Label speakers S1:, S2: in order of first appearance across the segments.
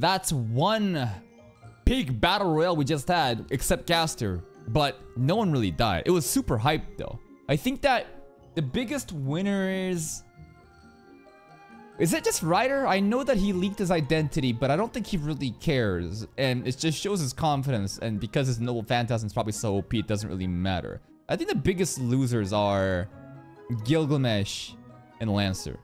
S1: that's one big battle royale we just had, except Caster. But no one really died. It was super hyped though. I think that the biggest winner is... Is it just Rider? I know that he leaked his identity, but I don't think he really cares. And it just shows his confidence. And because his Noble Phantasm is probably so OP, it doesn't really matter. I think the biggest losers are Gilgamesh and Lancer.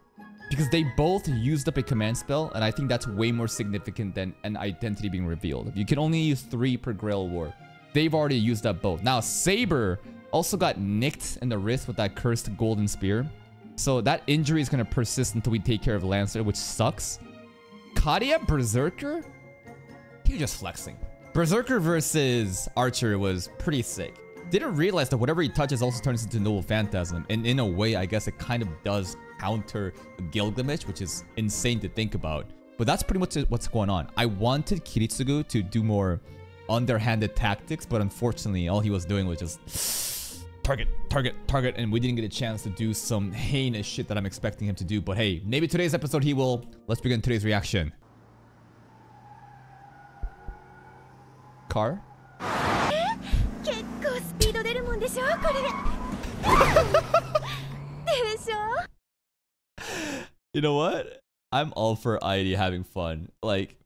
S1: Because they both used up a command spell, and I think that's way more significant than an identity being revealed. You can only use three per Grail War. They've already used up both. Now, Saber also got nicked in the wrist with that cursed golden spear. So that injury is going to persist until we take care of Lancer, which sucks. Kariya Berserker? He was just flexing. Berserker versus Archer was pretty sick. Didn't realize that whatever he touches also turns into Noble Phantasm. And in a way, I guess it kind of does counter Gilgamesh, which is insane to think about. But that's pretty much what's going on. I wanted Kiritsugu to do more underhanded tactics, but unfortunately, all he was doing was just target, target, target, and we didn't get a chance to do some heinous shit that I'm expecting him to do. But hey, maybe today's episode he will. Let's begin today's reaction. Car? You know what? I'm all for Heidi having fun. Like,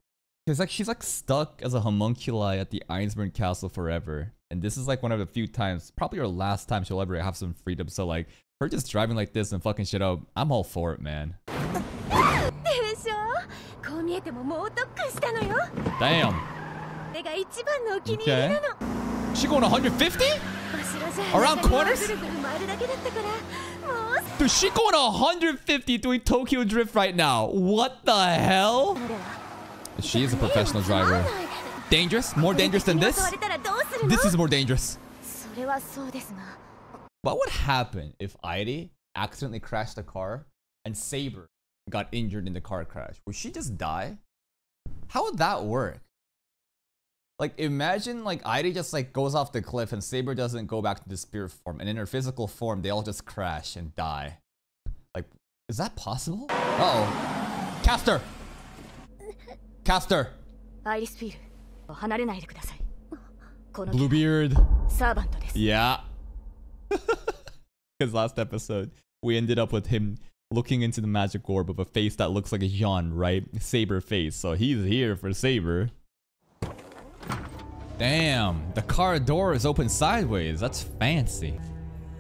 S1: cause like she's like stuck as a homunculi at the Einzbern Castle forever, and this is like one of the few times, probably her last time she'll ever have some freedom. So like, her just driving like this and fucking shit up, I'm all for it, man. Damn.
S2: Okay.
S1: She going 150? Around corners? Dude, she going 150 doing Tokyo Drift right now. What the hell? She is a professional driver. Dangerous? More dangerous than this? This is more dangerous. What would happen if Idy accidentally crashed the car and Saber got injured in the car crash? Would she just die? How would that work? Like, imagine, like, Ida just, like, goes off the cliff and Saber doesn't go back to the spirit form. And in her physical form, they all just crash and die. Like, is that possible? Uh oh Caster! Caster! Bluebeard. Yeah. Because last episode, we ended up with him looking into the magic orb of a face that looks like a Jean, right? Saber face. So he's here for Saber. Damn, the car door is open sideways. That's fancy.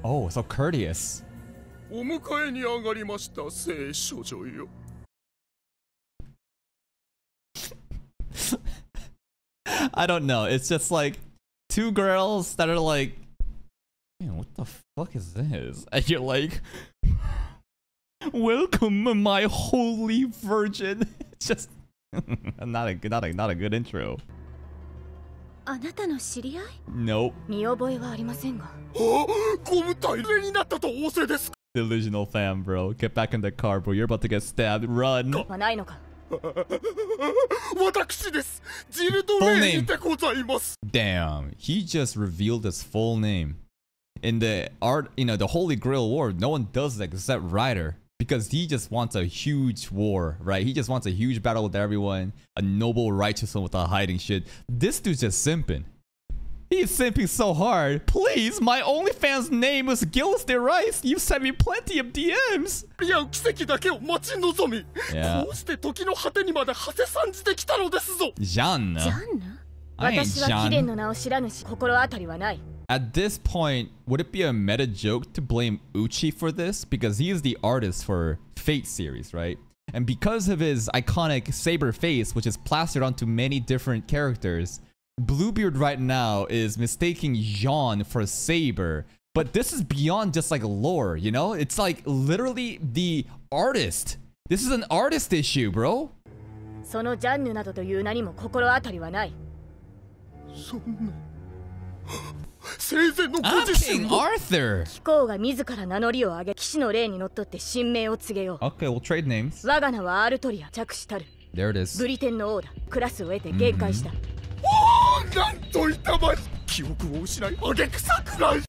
S1: Oh, so courteous.
S3: お迎えに上がりました聖書女よ
S1: I don't know. It's just like two girls that are like, man, what the fuck is this? And you're like, welcome, my holy virgin. It's just not a good, not a, not a good intro.
S2: あなたの知り合い
S1: Nope.
S2: 見覚えはありませんが
S3: あゴム隊連になったと仰せですか
S1: Delusional fam, bro. Get back in the car, bro. You're about to get stabbed. Run.
S2: はないのか
S3: 私ですジルドレインでございます
S1: Damn, he just revealed his full name. In the art, you know, the Holy Grail War, no one does that except Ryder. Because he just wants a huge war, right? He just wants a huge battle with everyone, a noble, righteous one without hiding shit. This dude's just simping. He's simping so hard. Please, my OnlyFans name is Gillis de Rice. You sent me plenty of DMs.
S3: いや奇跡だけを待ち望み
S1: Yeah.
S3: こうして時の果てにまで果て参じてきたのですぞ
S1: Jeanne.
S2: ジャンヌ
S1: I ain't
S2: 私は貴殿
S1: Jeanne.
S2: の名を知らぬし心当たりはない
S1: At this point, would it be a meta joke to blame Uchi for this? Because he is the artist for Fate series, right? And because of his iconic saber face, which is plastered onto many different characters, Bluebeard right now is mistaking Jean for Saber. But this is beyond just like lore, you know? It's like literally the artist. This is an artist issue, bro.
S2: そのジャンヌなどという名にも心当たりはない
S3: そんな 生前のご自身を。
S1: Arthur.
S2: 貴公が自ら名乗りを上げ騎士の霊にのっとって神名を告げよう。
S1: Okay, we'll trade names.
S2: 我が名はアルトリア着したる。
S1: There it is.
S2: ブリテンの王だ。クラスを得て限界した、
S3: なんといたまり記憶を失いあげくさくらい。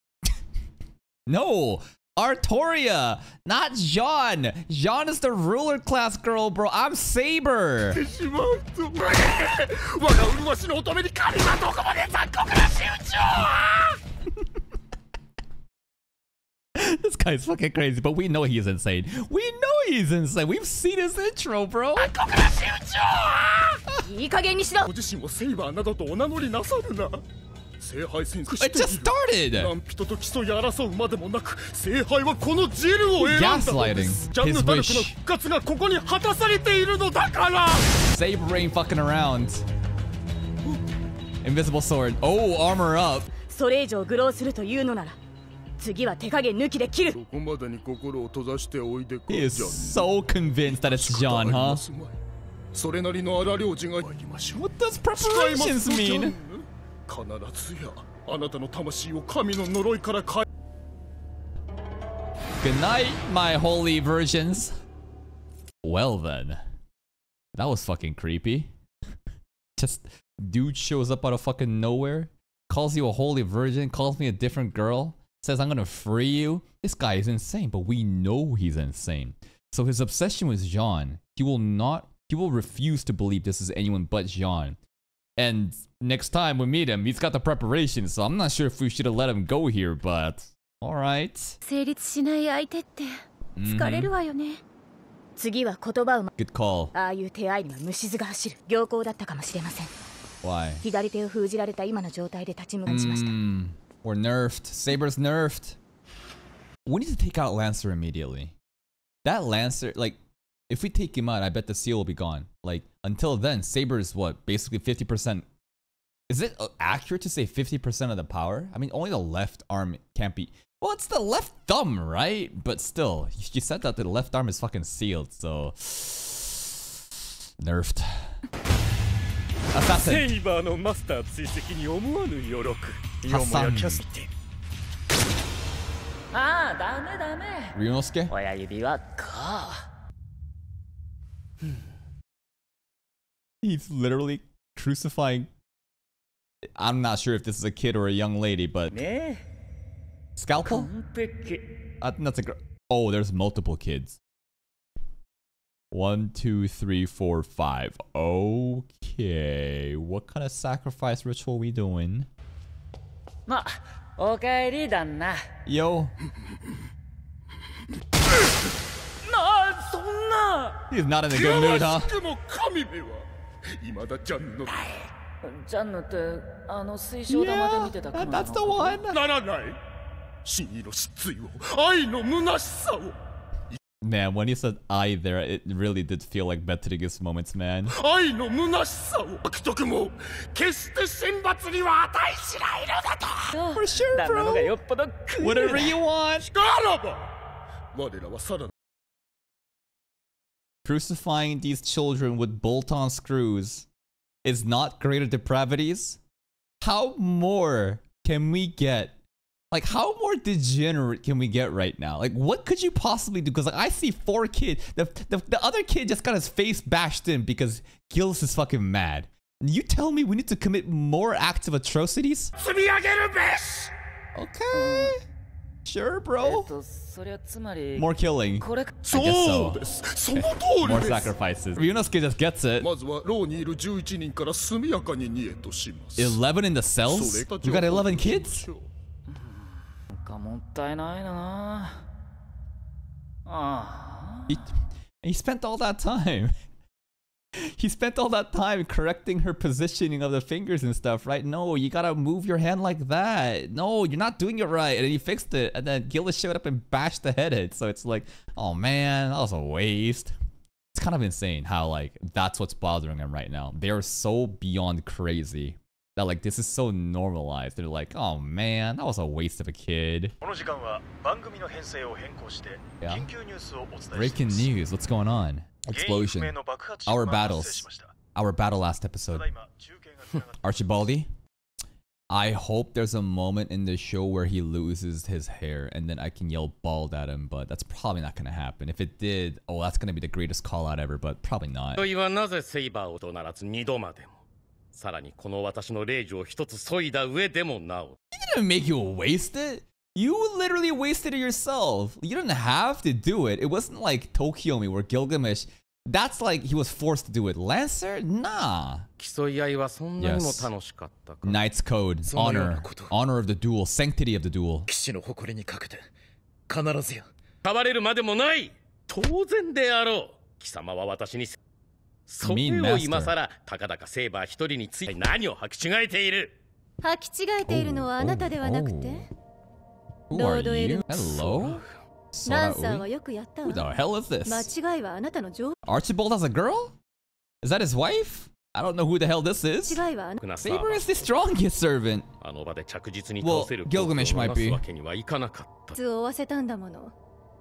S1: No, Artoria, not Jean. Jean is the ruler class girl, bro. I'm Saber.
S3: しまうと 我が麗しの乙女に神はどこまで残酷な仕打ちを
S1: this guy's fucking crazy, but we know he's insane. We know he's insane. We've seen his intro, bro.
S2: いい加減にしろ
S3: ご自身をセイバーなどとお名乗りなさるな 聖杯戦
S1: It just started.
S3: 何人と競い争うまでもなく聖杯はこのジルを選んだので
S1: Gaslighting
S3: すジャンヌ・
S1: his
S3: ダルク
S1: wish
S3: の復活がここに果たされているのだから
S1: Saber ain't fucking around. Invisible sword. Oh, armor up.
S2: それ以上愚弄するというのなら次は手加減抜きで切る
S3: ここまでに心を閉ざしておいでく
S1: He is so convinced that it's John, huh?
S3: それなりの荒領事が参りましょう
S1: What does
S3: 誓います
S1: preparations
S3: とジャン
S1: mean?
S3: ヌ必ずやあなたの魂を神の呪いから解
S1: Good night, my holy virgins. Well then. That was fucking creepy. Just dude shows up out of fucking nowhere, calls you a holy virgin, calls me a different girl, says I'm gonna free you. This guy is insane, but we know he's insane. So his obsession with Jean, he will not he will refuse to believe this is anyone but Jean. And next time we meet him, he's got the preparation, so I'm not sure if we should have let him go here, but alright.
S2: 成立しない相手って疲れるわよね、次は言葉をま
S1: Good call.
S2: ああいう手合いには虫唾が走る良好だったかもしれません
S1: Why?
S2: 左手を封じられた今の状態で立ち向かいしました、
S1: Mm, we're nerfed. Saber's nerfed. We need to take out Lancer immediately. That Lancer, like, if we take him out, I bet the seal will be gone. Like, until then, Saber is what? Basically 50%. Is it uh, accurate to say 50% of the power? I mean, only the left arm can't be. Well, it's the left thumb, right? But still, she said that the left arm is fucking sealed, so. Nerfed. Assassin.
S3: セイバーのマスター追跡に思わぬ余力よもやキャスティ
S4: ああダメダメ
S1: Ryunosuke?
S4: 親指はこ
S1: he's literally crucifying. I'm not sure if this is a kid or a young lady, but scalpel. Uh, that's a girl. oh, there's multiple kids. One, two, three, four, five. Okay, what kind of sacrifice ritual are we doing? Yo. He's not in a good mood, huh?
S3: 未だジャンヌの
S4: ジャンヌってあの水晶玉で見てた彼女のこと
S3: ならない真意の失墜を愛の虚しさを
S1: Man, when he said I there, it really did feel like Betrigus moments, man.
S3: I no munashisa wo akutoku mo keshite shinbatsu ni wa atai shinai no da to.
S1: For sure, bro. Whatever you want.
S3: Shikaraba. 我らはさら
S1: crucifying these children with bolt-on screws is not greater depravities? How more can we get? Like, how more degenerate can we get right now? Like, what could you possibly do? Because like, I see four kids. The, the, the other kid just got his face bashed in because Gillis is fucking mad. You tell me we need to commit more acts of atrocities? Okay. sure,
S4: えっ
S1: bro.
S4: とそりゃつまり
S1: More killing,
S4: これ
S1: guess
S3: そ
S1: so.
S3: うですその通
S1: more
S3: りです
S1: sacrifices. Ryunosuke just gets it.
S3: まずは牢にいる11人から速やかに逃えとします
S1: 11 in the
S3: そ
S1: cells?
S3: れたち
S1: You
S3: は
S1: got 11 kids?
S4: なんかもったいないなああ
S1: He, he spent all that time. He spent all that time correcting her positioning of the fingers and stuff, right? No, you gotta move your hand like that. No, you're not doing it right. And he fixed it. And then Gillis showed up and bashed the head in. So it's like, oh man, that was a waste. It's kind of insane how, like, that's what's bothering him right now. They're so beyond crazy that like this is so normalized. They're like, oh man, that was a waste of a kid. Yeah. Breaking news, what's going on? Explosion. Our battles. Our battle last episode. Archibaldi? I hope there's a moment in the show where he loses his hair and then I can yell bald at him, but that's probably not gonna happen. If it did, oh, that's gonna be the greatest call out ever, but probably not.
S5: さらにこの私の霊樹を一つ削いだ上でもなお
S1: didn't make you waste it. You literally wasted it yourself. You didn't have to do it. It wasn't like Tokyomi where Gilgamesh That's like he was forced to do it. Lancer? Nah.
S5: 競い合いはそんなにも
S1: Yes.
S5: 楽しかったか、
S1: Knight's Code. Honor. Honor of the duel. Sanctity of the duel.
S6: 騎士の誇りにかけて必ずや
S5: 変われるまでもない当然であろう貴様は私にそれを.今さらたかだかセーバー一人について何を履き違えている
S2: 履き違えているのはあなたではなくて
S1: are
S2: Lord
S1: you?
S2: Oil.
S1: Hello?
S2: ランサー
S1: Sora
S2: は?よくやったわ
S1: Who the hell is this?
S2: 間違いはあなたの上
S1: Archibald has a girl? Is that his wife? I don't know who the hell this is. Saber
S5: は
S1: is the strongest servant.
S5: あの場で着実に
S1: Well,
S5: 倒せる
S1: Gilgamesh might be.
S5: 逃すわけにはいかなかった
S2: つを負わせたんだもの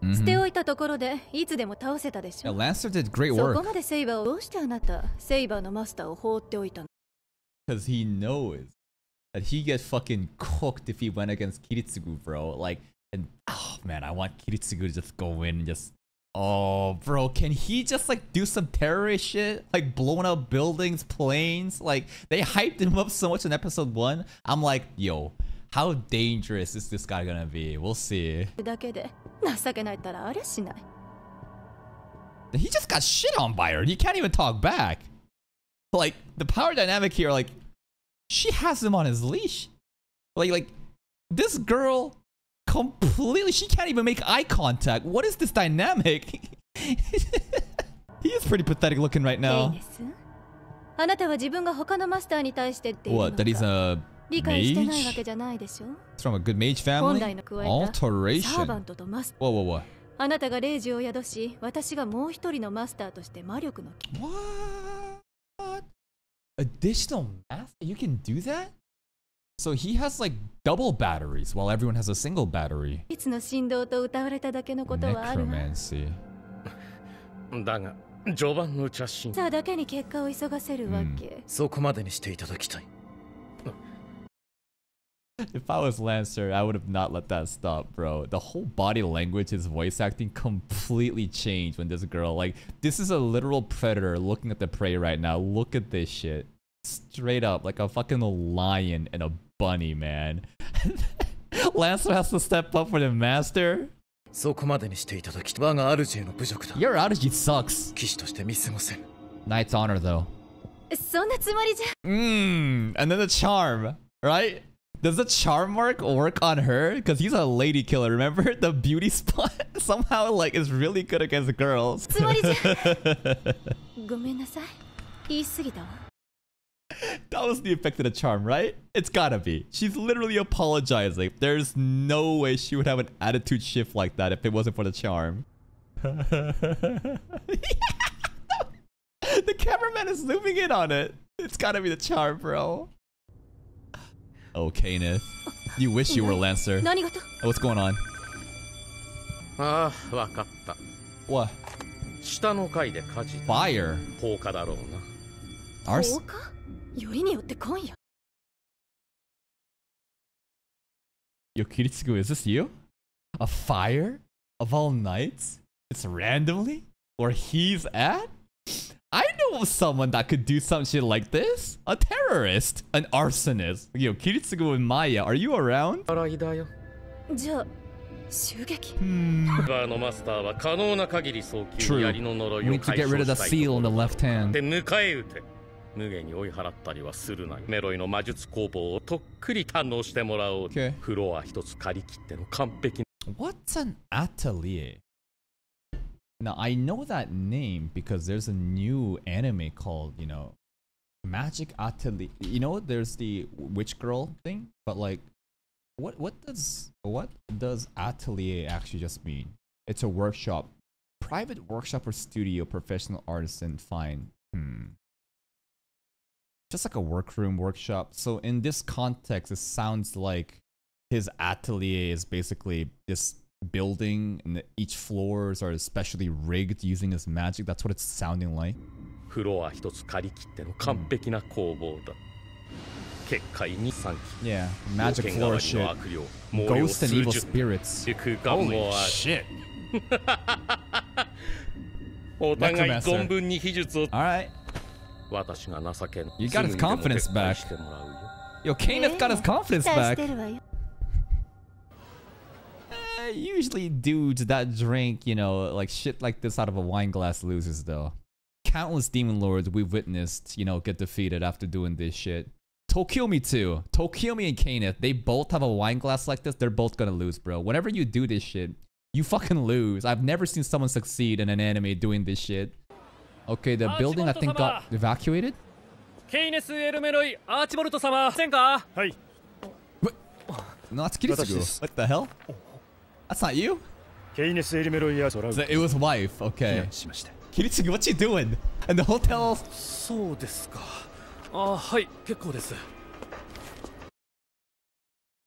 S1: Mhm.
S2: 捨ておいたところでいつでも倒せたでし
S1: Yeah,
S2: ょ
S1: Lancer did great
S2: そこ
S1: work
S2: までセイバーをどうしてあなたセイバーのマスターを放っておいたの
S1: because he knows that he get fucking cooked if he went against Kiritsugu, bro. Like, and oh man, I want Kiritsugu to just go in and just. Oh, bro, can he just like do some terrorist shit? Like blowing up buildings, planes? Like, they hyped him up so much in episode one. I'm like, yo, how dangerous is this guy gonna be? We'll see. He just got shit on by her. He can't even talk back. Like, the power dynamic here, like, she has him on his leash. Like, like, this girl completely, she can't even make eye contact. What is this dynamic? he is pretty pathetic looking right now. What, that he's a
S2: 理解してないわけ?じゃないでしょ
S1: He's from a good mage
S2: 本
S1: family.
S2: 来の加えたサーバ
S1: Alteration.
S2: ントとマス
S1: Whoa, whoa, whoa.
S2: あなたがレイジを宿し私がもう一人のマスターとして魔力の木
S1: What? Additional math? You can do that? So he has like double batteries while everyone has a single battery.
S2: いつの振動と歌われただけのことはあるわ
S1: Necromancy.
S5: だが序盤のうちはしん
S2: さあだけに結果を急がせるわけ、
S6: そこまでにしていただきたい
S1: If I was Lancer, I would have not let that stop, bro. The whole body language, his voice acting completely changed when this girl, like, this is a literal predator looking at the prey right now. Look at this shit. Straight up, like a fucking lion and a bunny, man. Lancer has to step up for the master.
S6: そこまでにしていただきたい我が主への侮辱だ
S1: Your outagy sucks.
S6: 騎士として見過ごせん
S1: Knight's honor, though.
S2: そんなつもりじゃ
S1: Mmm. And then the charm, right? Does the charm mark work on her? Because he's a lady killer, remember? The beauty spot somehow like is really good against girls. that was the effect of the charm, right? It's gotta be. She's literally apologizing. There's no way she would have an attitude shift like that if it wasn't for the charm. the cameraman is zooming in on it. It's gotta be the charm, bro. Oh, Kenneth. You wish you were a
S2: Lancer. Oh,
S1: what's going on?
S5: Ah,
S1: What? Fire?
S2: Ours?
S1: Yo, Kiritsugu, is this you? A fire? Of all nights? It's randomly? Where he's at? I know of someone that could do some shit like this. A terrorist. An arsonist. Yo, Kiritsugu and Maiya, are you around? Hmm. True. We need to get rid of the seal
S5: on
S1: the left hand.
S5: 無限に追い払ったりはするなメロイの魔術工房をとっくり堪能してもらおう、
S1: okay. What's an atelier? Now, I know that name because there's a new anime called, you know, Magic Atelier. You know, there's the witch girl thing, but like, what what does what does atelier actually just mean? It's a workshop, private workshop or studio, professional artisan. Fine. Hmm. Just like a workroom workshop. So in this context, it sounds like his atelier is basically this building and the- each floors are especially rigged using his magic that's what it's sounding like
S5: フロア一つ借り切っての完璧な工房だ結界に3機
S1: yeah magic
S5: 剣
S1: floor
S5: 代わりの
S1: shit
S5: 悪霊毛量
S1: ghost and
S5: 数
S1: evil
S5: 十
S1: spirits
S5: 空間もある
S1: shit
S5: お互い
S1: Necromancer
S5: 存分に秘術を
S1: alright
S5: 私が情けない
S1: You got his
S5: すぐにでも
S1: confidence
S5: 撤回
S1: back.
S5: してもらうよ
S1: yo Kenneth got his confidence
S2: 期待し
S1: back
S2: てるわよ
S1: Eh, usually dudes that drink, you know, like shit like this out of a wine glass loses though. Countless demon lords we've witnessed, you know, get defeated after doing this shit. Tokiomi too. Tokiomi and Kayneth, they both have a wine glass like this. They're both gonna lose, bro. Whenever you do this shit, you fucking lose. I've never seen someone succeed in an anime doing this shit. Okay, the ah, building I think got evacuated. Kayneth El-Melloi, Archibald-sama, What the hell? That's not you? So it was wife, okay. Kiritsugu, what you doing? And the hotel...
S7: So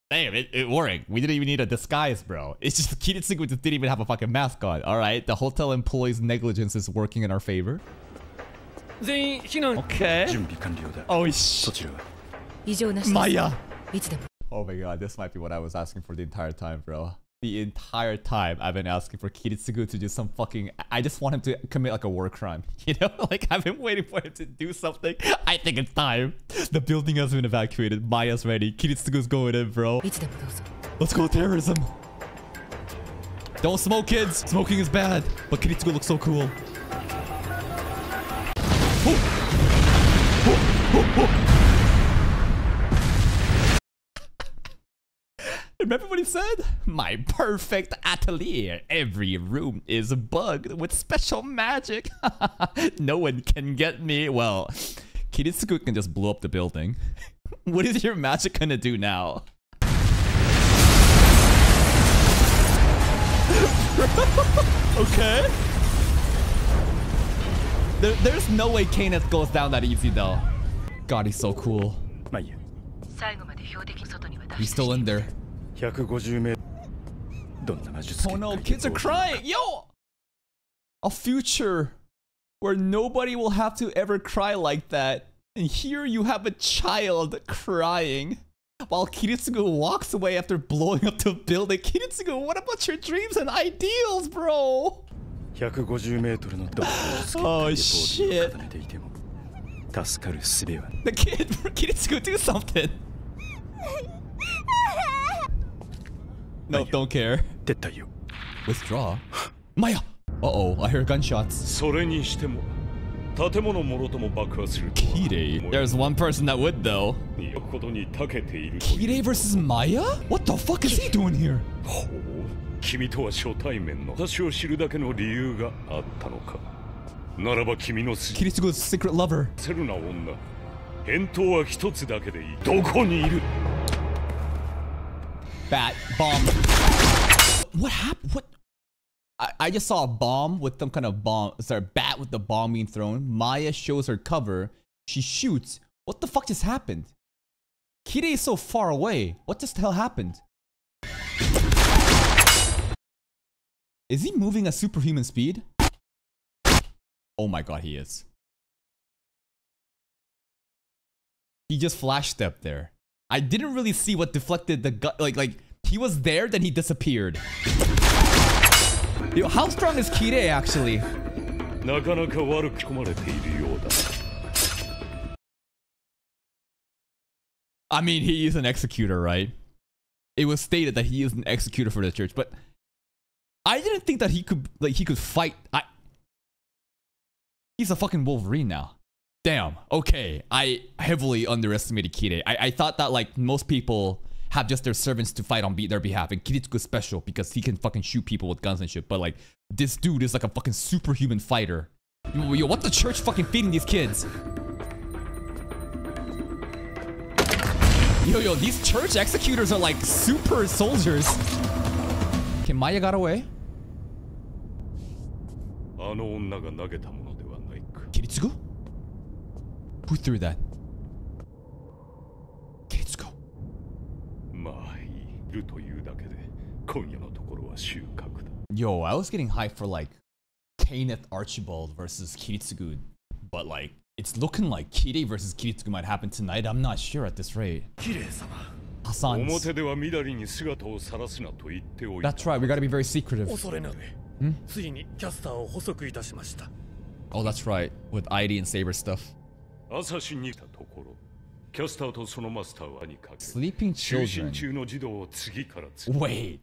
S1: Damn, it, it worked. We didn't even need a disguise, bro. It's just Kiritsugu just didn't even have a fucking mask on. Alright, the hotel employee's negligence is working in our favor. Okay. Oh,
S2: shit. Maiya!
S1: Oh my god, this might be what I was asking for the entire time, bro the entire time I've been asking for Kiritsugu to do some fucking. I just want him to commit like a war crime. You know, like I've been waiting for him to do something. I think it's time. The building has been evacuated. Maiya's ready. Kiritsugu's going in, bro. Let's go terrorism. Don't smoke, kids. Smoking is bad. But Kiritsugu looks so cool. Oh. Oh, oh, Remember what he said? My perfect atelier. Every room is bugged with special magic. no one can get me. Well, Kiritsugu can just blow up the building. what is your magic gonna do now? okay. There, there's no way Kaneth goes down that easy though. God, he's so cool. He's still in there.
S8: 150メーどんな魔術
S1: Oh no, kids are crying. Yo! A future where nobody will have to ever cry like that. And here you have a child crying. While Kiritsugu walks away after blowing up the building. Kiritsugu, what about your dreams and ideals, bro?
S8: 150メートルのドア
S1: Oh
S8: を
S1: shit.
S8: 重ねていても助かる術は
S1: The kid, Kiritsugu, do something. nope, don't care.
S8: Did you
S1: withdraw? Maiya! Uh-oh, I hear gunshots.
S5: それにしても、建物もろとも爆破する。
S1: Kirei? There's one person that would, though. Kirei versus Maiya? What the fuck is he doing here?
S5: ほう、君とは初対面の私を知るだけの理由があったのか。ならば君の筋。
S1: Kiritsugu's secret lover.
S5: セルな女。返答は一つだけでいい。どこにいる
S1: Bat. Bomb. What happened? What? I, I just saw a bomb with some kind of bomb. Sorry, bat with the bomb being thrown. Maiya shows her cover. She shoots. What the fuck just happened? Kirei is so far away. What just the hell happened? Is he moving at superhuman speed? Oh my god, he is. He just flash stepped there. I didn't really see what deflected the gut. Like, like he was there, then he disappeared. Yo, how strong is Kirei actually? I mean, he is an executor, right? It was stated that he is an executor for the church, but I didn't think that he could like he could fight. I He's a fucking Wolverine now damn, okay, I heavily underestimated Kirei. I, I thought that like most people have just their servants to fight on be their behalf, and Kiritsugu's special because he can fucking shoot people with guns and shit, but like, this dude is like a fucking superhuman fighter. Yo, yo what the church fucking feeding these kids? Yo, yo, these church executors are like super soldiers. Okay, Maiya got away. Kiritsugu? Who threw that? Okay, I was getting hyped for like Kenneth Archibald versus Kiritsugu, but like it's looking like Kirei versus Kiritsugu might happen tonight. I'm not sure at this rate.
S5: Hassan's.
S1: That's right, we gotta be very secretive.
S7: Hmm?
S1: Oh, that's right, with ID and Saber stuff
S5: 朝日に来たところキャスターとそのマスターはにかけ
S1: Sleeping
S5: 就寝
S1: children.
S5: 中の児童を次から次
S1: Wait.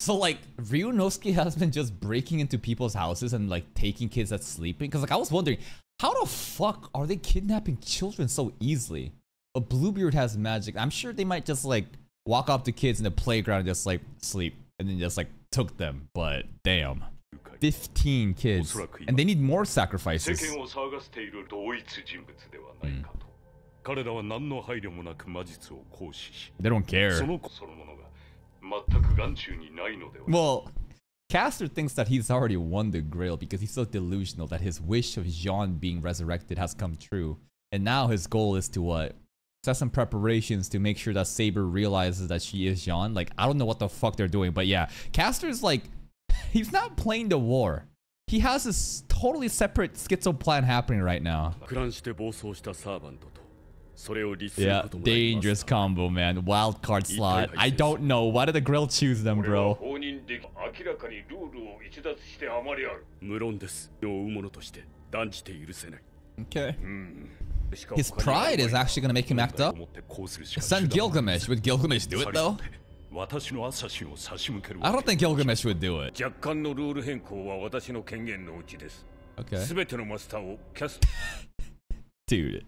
S1: So like Ryunosuke has been just breaking into people's houses and like taking kids that's sleeping. Cause like I was wondering, how the fuck are they kidnapping children so easily? But Bluebeard has magic. I'm sure they might just like walk up to kids in the playground and just like sleep and then just like took them. But damn. 15 kids. And they need more sacrifices.
S3: Mm.
S1: They don't care. Well, Caster thinks that he's already won the grail because he's so delusional that his wish of Jean being resurrected has come true. And now his goal is to what? Set some preparations to make sure that Saber realizes that she is Jean. Like, I don't know what the fuck they're doing, but yeah. Caster is like he's not playing the war. He has a totally separate schizo plan happening right now. Yeah, dangerous combo, man. Wild card slot. I don't know. Why did the grill choose them, bro? Okay. His pride is actually going to make him act up.
S3: It's
S1: Gilgamesh. Would Gilgamesh do it, though? I don't think Gilgamesh would do it. Okay. Dude.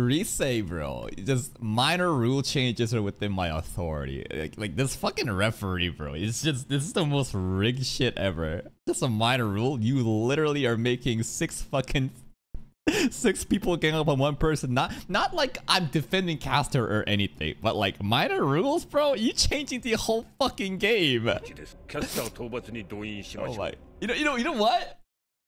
S1: Risei, bro. Just minor rule changes are within my authority. Like, like this fucking referee, bro. It's just, this is the most rigged shit ever. Just a minor rule. You literally are making six fucking six people gang up on one person. Not not like I'm defending Caster or anything, but like minor rules, bro. You changing the whole fucking game. oh my. You know, you know, you know what?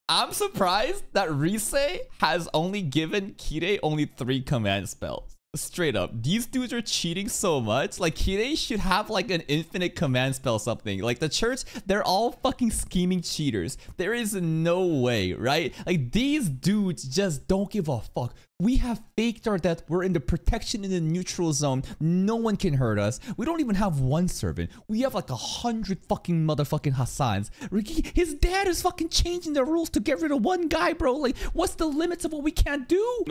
S1: I'm surprised that Risei has only given Kirei only three command spells. Straight up, these dudes are cheating so much. Like Kirei should have like an infinite command spell something. Like the church, they're all fucking scheming cheaters. There is no way, right? Like these dudes just don't give a fuck. We have faked our death. We're in the protection in the neutral zone. No one can hurt us. We don't even have one servant. We have like a hundred fucking motherfucking Hassans. Ricky, his dad is fucking changing the rules to get rid of one guy, bro. Like, what's the limits of what we can't do?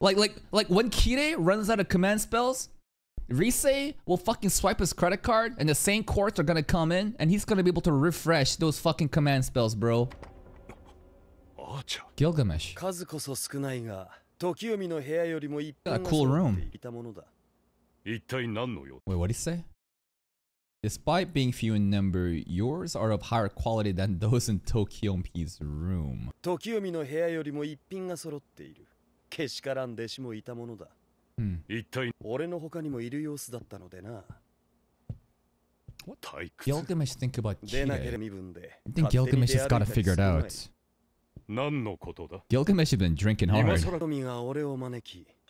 S1: Like, like, like when Kirei runs out of command spells, Risei will fucking swipe his credit card and the same courts are gonna come in and he's gonna be able to refresh those fucking command spells, bro. Gilgamesh. Got a cool room. Wait, what did he say? Despite being few in number, yours are of higher quality than those in Tokiomi's room. Hmm.
S3: What
S1: Gilgamesh think about
S9: Kirei?
S1: I think Gilgamesh has got
S3: to figure it out.
S1: Gilgamesh had been drinking hard.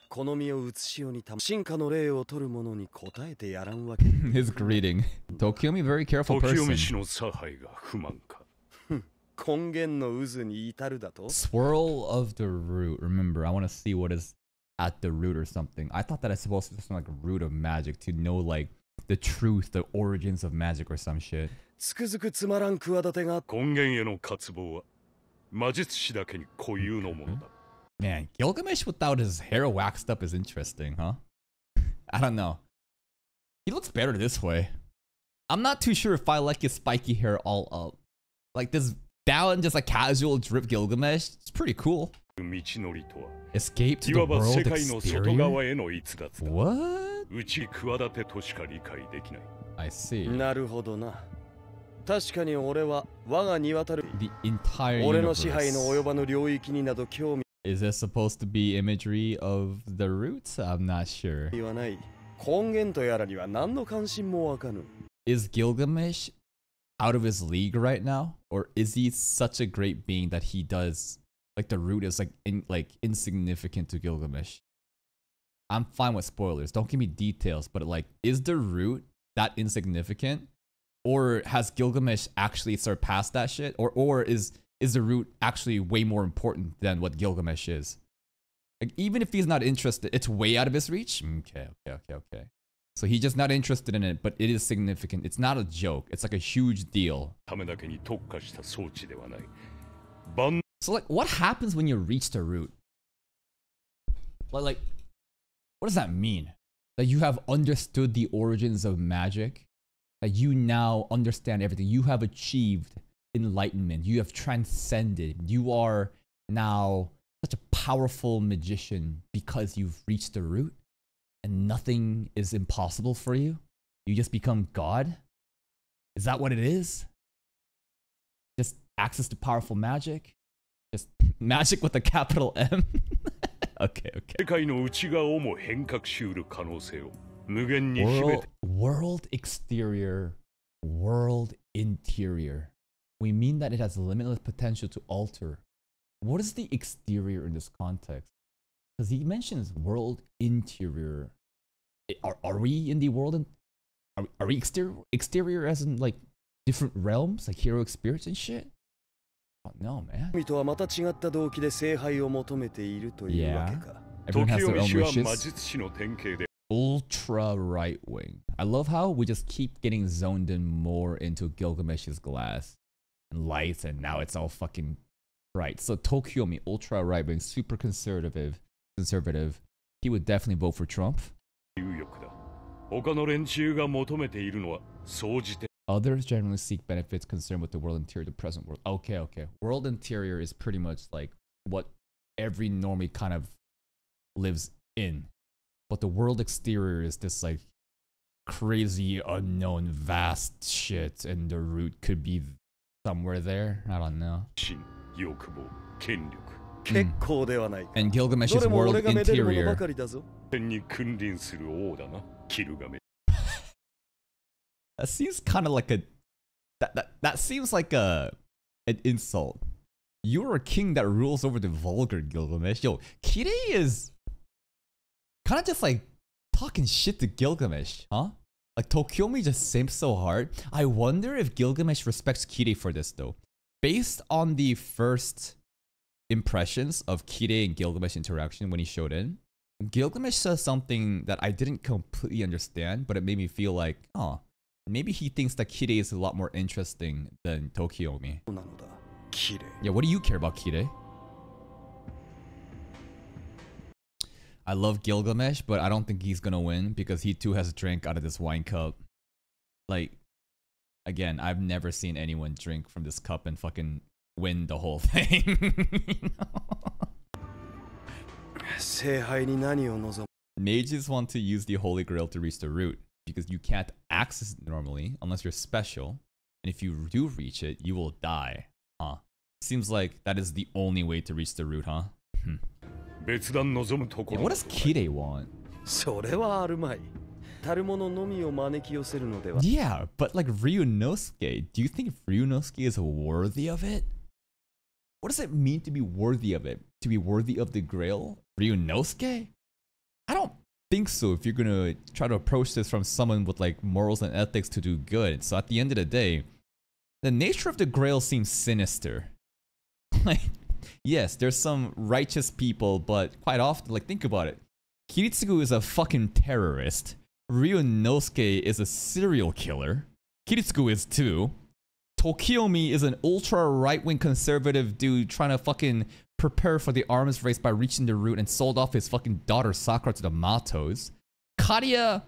S9: この身を移しようにた進化の霊を取る者に応えてやらんわけ。
S1: His greeting. Tokiomi, very careful person. Swirl of the root. Remember, I want to see what is at the root or something. I thought that it's supposed to be something like root of magic to know like the truth, the origins of magic or some shit. Man, Gilgamesh without his hair waxed up is interesting, huh? I don't know. He looks better this way. I'm not too sure if I like his spiky hair all up. Like this down, just a casual drip Gilgamesh. It's pretty cool. Escape to the world exterior? What? I see.
S9: 確かに俺は我がにわたる俺の支配の.及ばぬ領域になど興味
S1: Is this supposed to be imagery of the roots? I'm not sure.
S9: はない根源とやらには何の関心もわかぬ
S1: Is Gilgamesh out of his league right now? Or is he such a great being that he does like the root is like in, like insignificant to Gilgamesh? I'm fine with spoilers. Don't give me details, but like is the root that insignificant? or has Gilgamesh actually surpassed that shit, or or is is the root actually way more important than what Gilgamesh is? Like, even if he's not interested, it's way out of his reach. Mm, okay, okay, okay, okay. So he's just not interested in it, but it is significant. It's not a joke. It's like a huge deal. So like, what happens when you reach the root? Like, like, what does that mean? That you have understood the origins of magic? That you now understand everything. You have achieved enlightenment. You have transcended. You are now such a powerful magician because you've reached the root and nothing is impossible for you. You just become God. Is that what it is? Just access to powerful magic? Just magic with a capital M? okay, okay. World, world exterior, world interior. We mean that it has limitless potential to alter. What is the exterior in this context? Because he mentions world interior. Are, are we in the world? In, are, are we exterior, exterior as in like different realms, like hero spirits and shit? Oh, no, man.
S9: Yeah.
S1: Everyone has their own wishes ultra right wing. I love how we just keep getting zoned in more into Gilgamesh's glass and lights, and now it's all fucking right. So Tokiomi, ultra right wing, super conservative, conservative. He would definitely vote for Trump. Others generally seek benefits concerned with the world interior, the present world. Okay, okay. World interior is pretty much like what every normie kind of lives in but the world exterior is this like crazy unknown vast shit and the root could be somewhere there. I don't know.
S9: Mm.
S1: and gilgamesh's world interior. that seems kind of like a that, that that seems like a an insult. You're a king that rules over the vulgar gilgamesh. Yo kirei is kind of just like talking shit to Gilgamesh, huh? Like Tokiomi just simps so hard. I wonder if Gilgamesh respects Kirei for this though. Based on the first impressions of Kirei and Gilgamesh interaction when he showed in, Gilgamesh says something that I didn't completely understand, but it made me feel like, oh, maybe he thinks that Kirei is a lot more interesting than
S9: Tokiomi.
S1: Yeah, what do you care about Kirei? I love Gilgamesh, but I don't think he's gonna win because he too has a drink out of this wine cup. Like, again, I've never seen anyone drink from this cup and fucking win the whole thing. Mages want to use the Holy Grail to reach the root because you can't access it normally unless you're special. And if you do reach it, you will die. Huh. Seems like that is the only way to reach the root, huh? Hmm. Hmm.
S3: 別段望むとこ
S1: Yeah,
S3: ろ
S1: what does Kire want?
S9: それはあるまい。たるもののみを招き寄せるのでは。
S1: Yeah, but like Ryunosuke, do you think Ryunosuke is worthy of it? What does it mean to be worthy of it? To be worthy of the grail? Ryunosuke? I don't think so if you're gonna try to approach this from someone with like morals and ethics to do good. So at the end of the day, the nature of the grail seems sinister. like, yes, there's some righteous people, but quite often, like, think about it. Kiritsugu is a fucking terrorist. Ryunosuke is a serial killer. Kiritsugu is too. Tokiomi is an ultra right wing conservative dude trying to fucking prepare for the arms race by reaching the root and sold off his fucking daughter Sakura to the Matous. Kariya,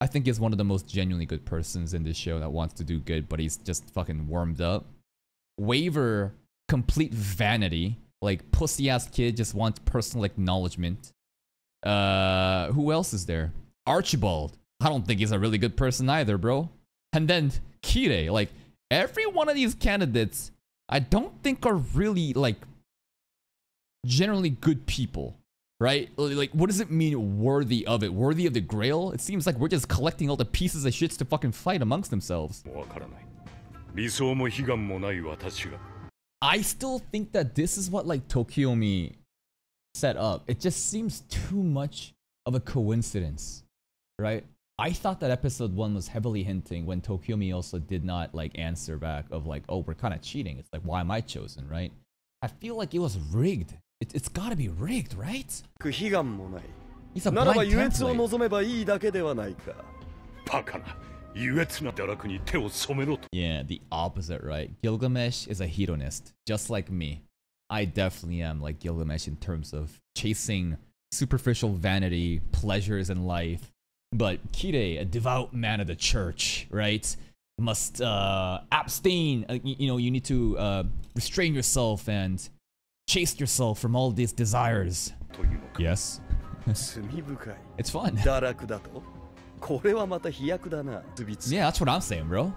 S1: I think, is one of the most genuinely good persons in this show that wants to do good, but he's just fucking warmed up. Waver, complete vanity, like pussy ass kid just wants personal acknowledgement. Uh, who else is there? Archibald. I don't think he's a really good person either, bro. And then Kirei. Like every one of these candidates, I don't think are really like generally good people, right? Like, what does it mean worthy of it? Worthy of the Grail? It seems like we're just collecting all the pieces of shits to fucking fight amongst themselves.
S3: 理想も悲願もない私が
S1: I still think that this is what like Tokiomi set up. It just seems too much of a coincidence, right? I thought that episode one was heavily hinting when Tokiomi also did not like answer back of like, oh, we're kind of cheating. It's like, why am I chosen, right? I feel like it was rigged. It, has gotta be rigged, right? It's a blind template. Yeah, the opposite, right? Gilgamesh is a hedonist, just like me. I definitely am like Gilgamesh in terms of chasing superficial vanity, pleasures in life. But Kirei, a devout man of the church, right? Must uh, abstain. Uh, you, you, know, you need to uh, restrain yourself and chase yourself from all these desires. Yes. it's fun.
S9: 堕落だとこれはまた飛躍だな
S1: Yeah, that's what I'm saying, bro.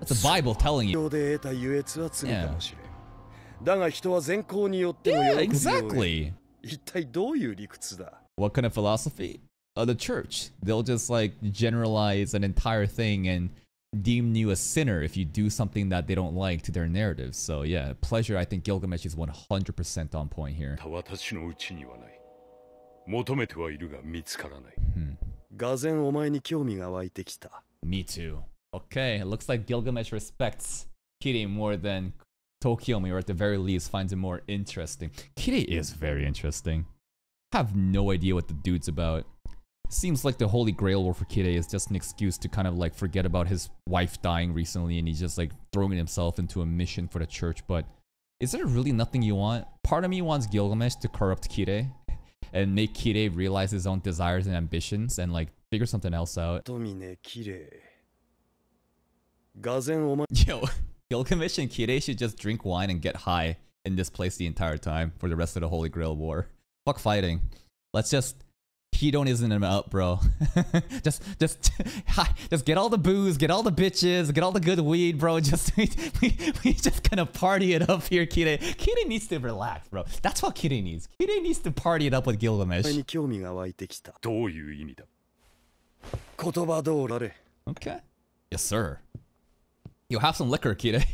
S1: That's the Bible telling you.
S9: で得た優越は罪かもしれんだが人は善行によっても
S1: Yeah,
S9: 喜びを得
S1: exactly.
S9: 一体どういう理屈だ
S1: What kind of philosophy? Uh, the church. They'll just like generalize an entire thing and deem you a sinner if you do something that they don't like to their narrative. So yeah, pleasure. I think Gilgamesh is 100% on point here.
S3: 私
S1: Me too. Okay, looks like Gilgamesh respects Kirei more than Tokiomi, or at the very least finds him more interesting. Kirei is very interesting. Have no idea what the dude's about. Seems like the holy grail War for Kirei is just an excuse to kind of like forget about his wife dying recently and he's just like throwing himself into a mission for the church, but is there really nothing you want? Part of me wants Gilgamesh to corrupt Kirei and make Kirei realize his own desires and ambitions and like figure something else out. Yo, Guild Commission Kirei should just drink wine and get high in this place the entire time for the rest of the Holy Grail War. Fuck fighting. Let's just Hedon isn't him up, bro. just, just, just get all the booze, get all the bitches, get all the good weed, bro. Just we, we, just gonna party it up here, Kirei. Kirei needs to relax, bro. That's what Kirei needs. Kirei needs to party it up with Gilgamesh.
S3: どういう意味だ
S9: 言葉通りあれ。
S1: Okay. Yes, sir. You have some liquor, mm-hmm. Kirei.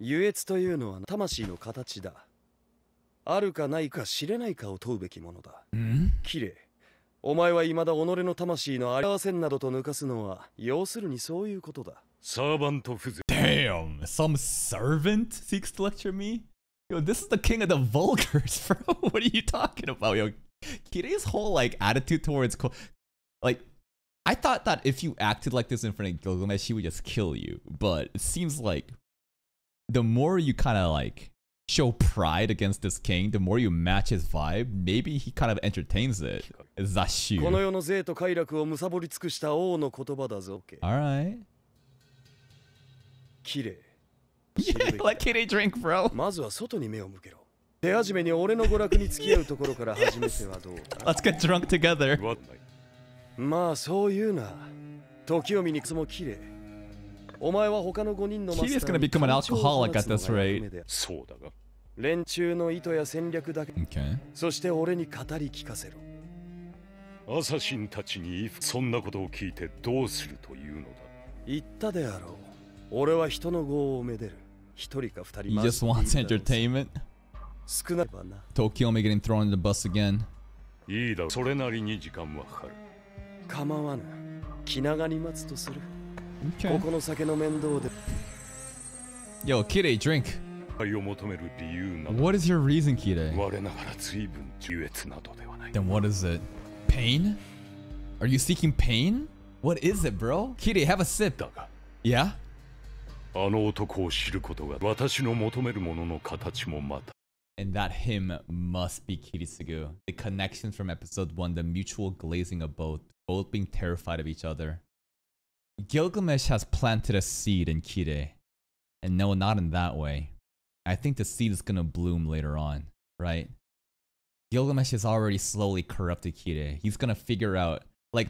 S9: 優越というのは魂の形だ。あるかないか知れないかを問うべきものだ。綺麗。お前は未だ己の魂のあり合わせんなどと抜かすのは要するにそういうことだ
S3: サーバント風情
S1: Damn, some servant seeks to lecture me? Yo, this is the king of the vulgars, bro. What are you talking about, yo? Kire's whole like attitude towards Ko- like I thought that if you acted like this in front of Gilgamesh, he would just kill you. But it seems like the more you kind of like show pride against this king, the more you match his vibe, maybe he kind of entertains it.
S9: この
S1: Zashu.
S9: 世の税と快楽を貪り尽くした王の言葉だぞケ
S1: Alright.
S9: 綺麗
S1: Yeah, let Kire drink, bro.
S9: まずは外に目を向けろ手始めに俺の娯楽に付き合うところから始めてはどうだ
S1: Let's get drunk together.
S3: はない
S9: まあそう言うな時を見にくつも綺麗お前は他の5人のマスター
S1: Kire's gonna become an
S9: に干潮を
S1: alcoholic at
S9: 放つ
S1: this
S9: のが
S1: rate.
S9: 役目で
S3: そうだが
S9: 連中の意図や戦略だけ。
S1: Okay.
S9: そして俺に語り聞かせろ。
S3: アサシンたちにそんなことを聞いてどうするというのだ。
S9: 言ったであろう。俺は人の業をめでる。一人か二
S1: He
S9: 人
S1: just wants entertainment?
S9: 少なくはな。
S1: Tokyomi getting thrown in the bus again?
S3: いいだそれなりに時間はかかる。
S9: 構わぬ。気長に待つとする。
S1: Okay.
S9: ここの酒の面倒で。
S1: Yo, Kire, drink. What is your reason,
S3: Kirei?
S1: Then what is it? Pain? Are you seeking pain? What is it, bro? Kirei, have a sip. Yeah? And that him must be Kiritsugu. The connection from episode 1, the mutual glazing of both, both being terrified of each other. Gilgamesh has planted a seed in Kirei. And no, not in that way. I think the seed is gonna bloom later on, right? Gilgamesh has already slowly corrupted Kirei. He's gonna figure out, like,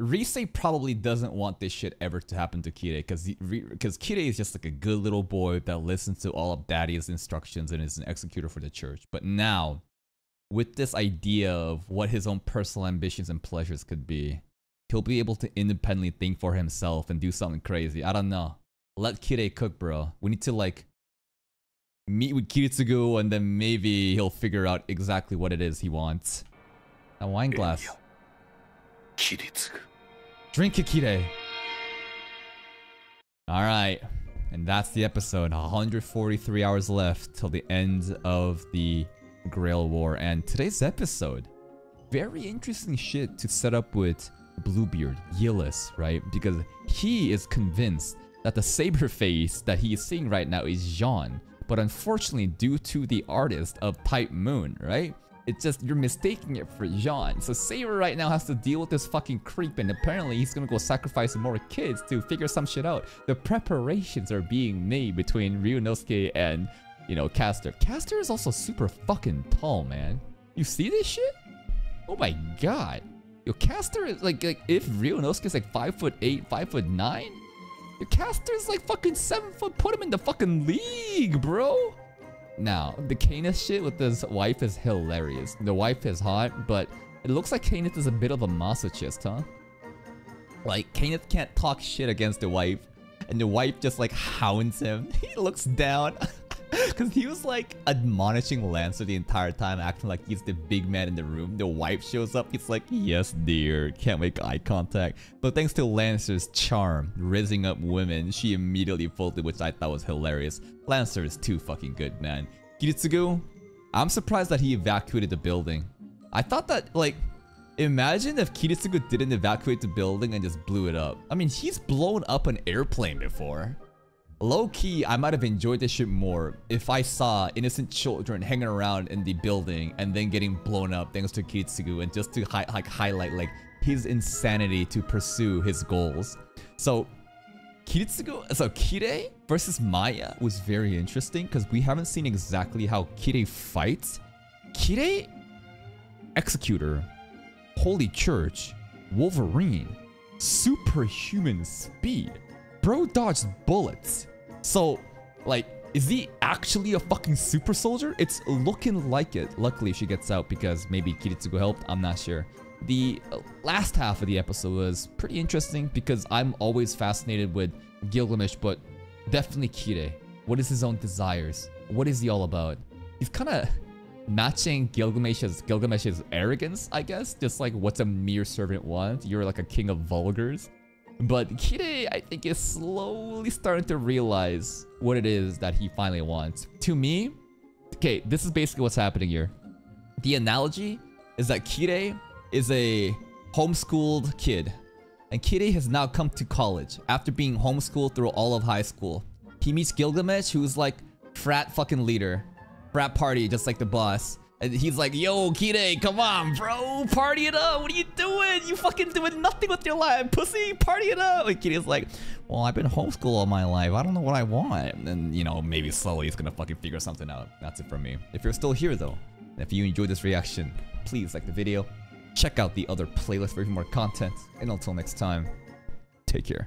S1: Risei probably doesn't want this shit ever to happen to Kirei because because Kirei is just like a good little boy that listens to all of Daddy's instructions and is an executor for the church. But now, with this idea of what his own personal ambitions and pleasures could be, he'll be able to independently think for himself and do something crazy. I don't know. Let Kirei cook, bro. We need to like meet with Kiritsugu, and then maybe he'll figure out exactly what it is he wants. A wine glass.
S3: Kiritsugu.
S1: Drink Kikire. Alright. And that's the episode. 143 hours left till the end of the Grail War. And today's episode, very interesting shit to set up with Bluebeard, Gilles, right? Because he is convinced that the saber face that he is seeing right now is Jean. But unfortunately, due to the artist of Type Moon, right? It's just you're mistaking it for Jean. So Saber right now has to deal with this fucking creep and apparently he's gonna go sacrifice more kids to figure some shit out. The preparations are being made between Ryunosuke and, you know, Caster. Caster is also super fucking tall, man. You see this shit? Oh my god. Your Caster is like, like if Ryunosuke is like 5 foot 8, 5 foot 9, your caster's like fucking 7 foot. Put him in the fucking league, bro. Now, the Kayneth shit with his wife is hilarious. The wife is hot, but it looks like Kayneth is a bit of a masochist, huh? Like, Kayneth can't talk shit against the wife, and the wife just like hounds him. he looks down. Because he was like admonishing Lancer the entire time, acting like he's the big man in the room. The wife shows up, he's like, yes dear, can't make eye contact. But thanks to Lancer's charm, raising up women, she immediately folded, which I thought was hilarious. Lancer is too fucking good, man. Kiritsugu, I'm surprised that he evacuated the building. I thought that, like, imagine if Kiritsugu didn't evacuate the building and just blew it up. I mean, he's blown up an airplane before. Low-key, I might have enjoyed this shit more if I saw innocent children hanging around in the building and then getting blown up thanks to Kiritsugu and just to hi like highlight like his insanity to pursue his goals. So Kiritsugu, so Kirei versus Maiya was very interesting because we haven't seen exactly how Kirei fights. Kirei, Executor, Holy Church, Wolverine, superhuman speed. Bro dodged bullets. So, like, is he actually a fucking super soldier? It's looking like it. Luckily, she gets out because maybe Kiritsugu helped. I'm not sure. The last half of the episode was pretty interesting because I'm always fascinated with Gilgamesh, but definitely Kirei. What is his own desires? What is he all about? He's kind of matching Gilgamesh's Gilgamesh's arrogance, I guess. Just like what's a mere servant want. You're like a king of vulgars. But Kirei, I think, is slowly starting to realize what it is that he finally wants. To me, okay, this is basically what's happening here. The analogy is that Kirei is a homeschooled kid. And Kirei has now come to college after being homeschooled through all of high school. He meets Gilgamesh, who's like frat fucking leader. Frat party, just like the boss. And he's like, yo, Kirei, come on, bro. Party it up. What are you doing? You fucking doing nothing with your life, pussy. Party it up. And Kirei's like, well, I've been homeschooled all my life. I don't know what I want. And, you know, maybe slowly he's gonna fucking figure something out. That's it for me. If you're still here, though, and if you enjoyed this reaction, please like the video. Check out the other playlist for even more content. And until next time, take care.